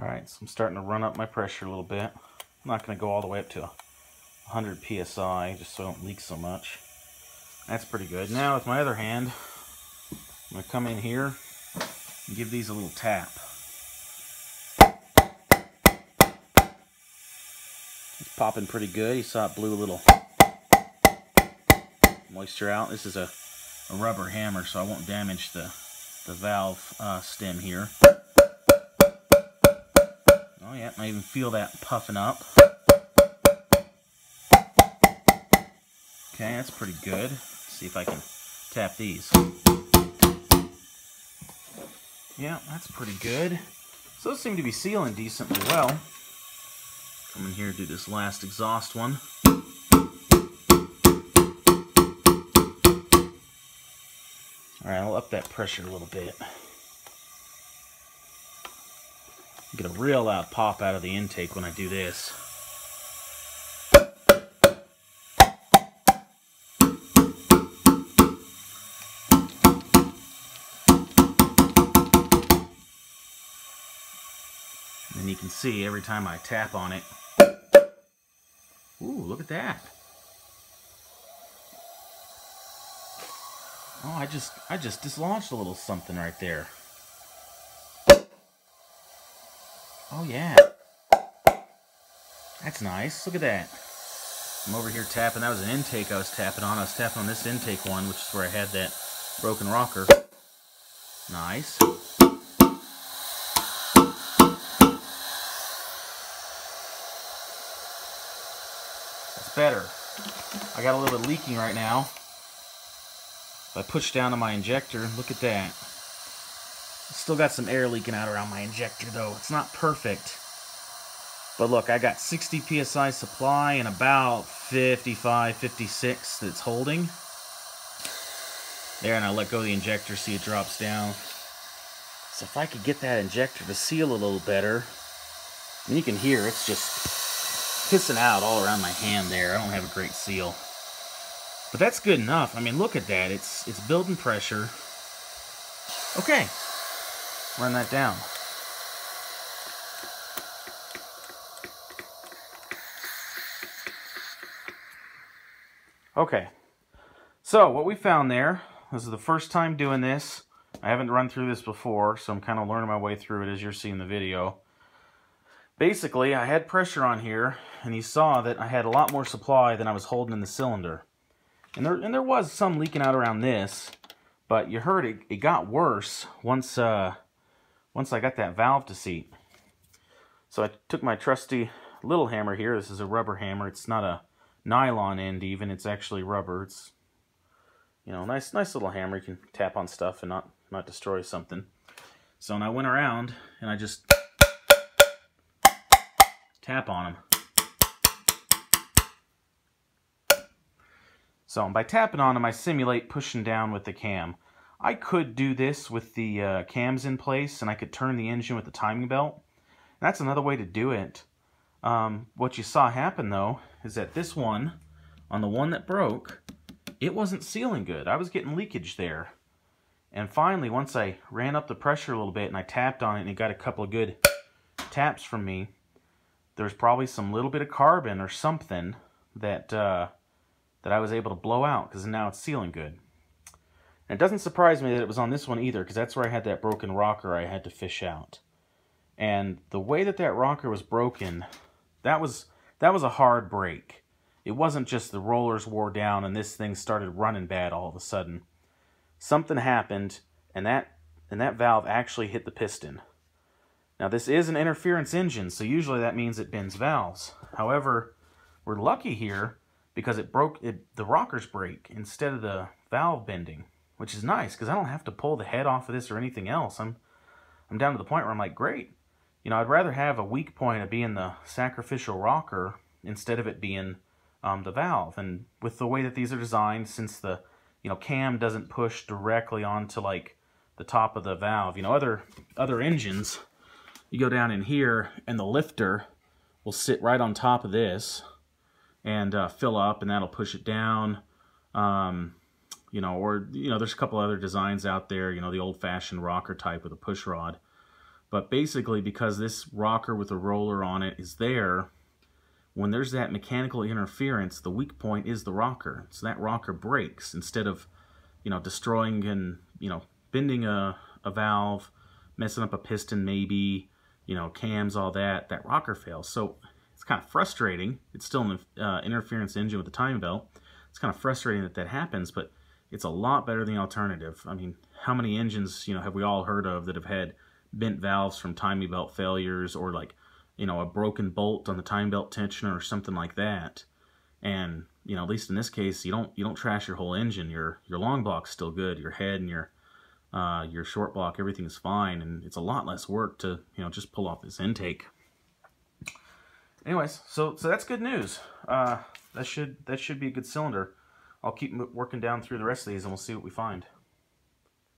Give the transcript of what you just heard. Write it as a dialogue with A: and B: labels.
A: All right, so I'm starting to run up my pressure a little bit. I'm not going to go all the way up to 100 psi just so I don't leak so much. That's pretty good. Now with my other hand, I'm going to come in here and give these a little tap. It's popping pretty good. You saw it blew a little moisture out. This is a, a rubber hammer, so I won't damage the, the valve uh, stem here. Oh yeah, I even feel that puffing up. Okay, that's pretty good. Let's see if I can tap these. Yeah, that's pretty good. So those seem to be sealing decently well. Come in here do this last exhaust one. Alright, I'll up that pressure a little bit. Get a real loud pop out of the intake when I do this. And you can see every time I tap on it. Ooh, look at that. Oh, I just I just dislodged a little something right there. Oh yeah. That's nice. Look at that. I'm over here tapping. That was an intake I was tapping on. I was tapping on this intake one, which is where I had that broken rocker. Nice. That's better. I got a little bit leaking right now. I push down on my injector, look at that. Still got some air leaking out around my injector though. It's not perfect. But look, I got 60 psi supply and about 55, 56 that's holding. There, and I let go of the injector, see it drops down. So if I could get that injector to seal a little better, and you can hear it's just pissing out all around my hand there. I don't have a great seal. But that's good enough. I mean, look at that. It's it's building pressure. Okay. Run that down. Okay. So, what we found there, this is the first time doing this. I haven't run through this before, so I'm kind of learning my way through it as you're seeing the video. Basically, I had pressure on here, and you saw that I had a lot more supply than I was holding in the cylinder. And there, and there was some leaking out around this, but you heard it, it got worse once, uh, once I got that valve to seat. So I took my trusty little hammer here. This is a rubber hammer. It's not a nylon end even. It's actually rubber. It's, you know, nice nice little hammer. You can tap on stuff and not, not destroy something. So and I went around and I just tap on them. So by tapping on them, I simulate pushing down with the cam. I could do this with the uh, cams in place, and I could turn the engine with the timing belt. That's another way to do it. Um, what you saw happen, though, is that this one, on the one that broke, it wasn't sealing good. I was getting leakage there. And finally, once I ran up the pressure a little bit and I tapped on it and it got a couple of good taps from me, there's probably some little bit of carbon or something that... Uh, that I was able to blow out because now it's sealing good. And it doesn't surprise me that it was on this one either because that's where I had that broken rocker I had to fish out. And the way that that rocker was broken, that was that was a hard break. It wasn't just the rollers wore down and this thing started running bad all of a sudden. Something happened and that and that valve actually hit the piston. Now this is an interference engine, so usually that means it bends valves. However, we're lucky here because it broke it the rockers break instead of the valve bending which is nice because I don't have to pull the head off of this or anything else. I'm I'm down to the point where I'm like great. You know I'd rather have a weak point of being the sacrificial rocker instead of it being um, the valve. And with the way that these are designed since the you know cam doesn't push directly onto like the top of the valve you know other other engines you go down in here and the lifter will sit right on top of this and uh, fill up, and that'll push it down. Um, you know, or you know, there's a couple other designs out there. You know, the old-fashioned rocker type with a push rod. But basically, because this rocker with a roller on it is there, when there's that mechanical interference, the weak point is the rocker. So that rocker breaks instead of, you know, destroying and, you know, bending a, a valve, messing up a piston maybe, you know, cams, all that, that rocker fails. So it's kind of frustrating. It's still an uh, interference engine with the time belt. It's kind of frustrating that that happens, but it's a lot better than the alternative. I mean, how many engines, you know, have we all heard of that have had bent valves from timing belt failures or like, you know, a broken bolt on the timing belt tensioner or something like that. And, you know, at least in this case, you don't you don't trash your whole engine. Your your long block's still good. Your head and your uh, your short block, everything's fine, and it's a lot less work to, you know, just pull off this intake. Anyways, so so that's good news. Uh, that should that should be a good cylinder. I'll keep working down through the rest of these, and we'll see what we find.